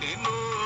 ಮಾರಿ ನೋ